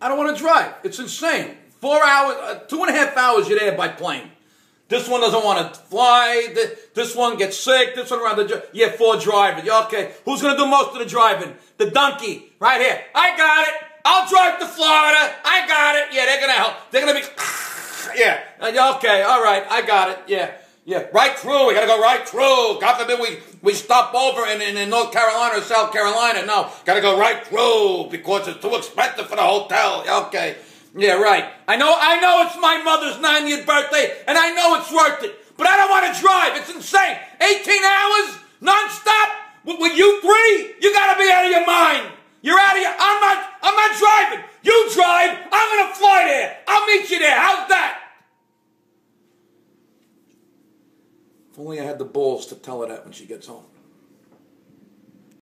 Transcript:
I don't want to drive. It's insane. Four hours, uh, two and a half hours you're there by plane. This one doesn't want to fly. This one gets sick. This one around the yeah four driving. Yeah, okay, who's gonna do most of the driving? The donkey right here. I got it. I'll drive to Florida. I got it. Yeah, they're gonna help. They're gonna be yeah. Okay, all right. I got it. Yeah. Yeah, right through. We got to go right through. God forbid we, we stop over in, in, in North Carolina or South Carolina. No, got to go right through because it's too expensive for the hotel. Okay. Yeah, right. I know, I know it's my mother's 90th birthday and I know it's worth it, but I don't want to drive. It's insane. 18 hours nonstop with, with you three. You got to be out of your mind. You're out of your, I'm not, I'm not driving. You drive. I'm going to fly there. I'll meet you there. How's that? If only I had the balls to tell her that when she gets home.